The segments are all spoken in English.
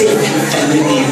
safe and relieved.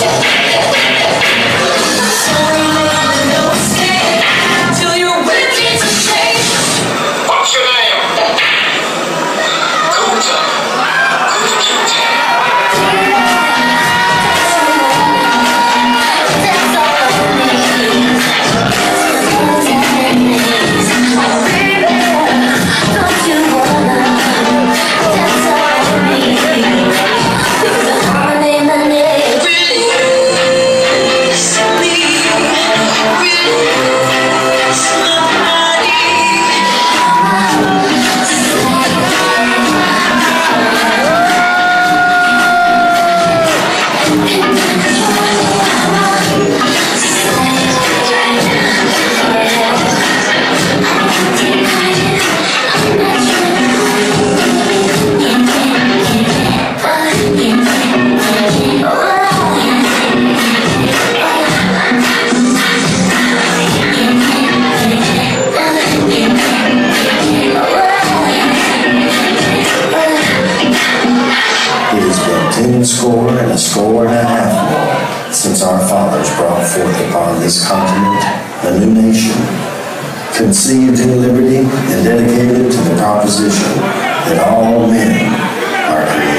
Yeah. 看看。fathers brought forth upon this continent a new nation, conceived in liberty and dedicated to the proposition that all men are created.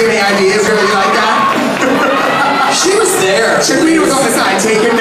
any ideas like that? she was there. She was on the side taking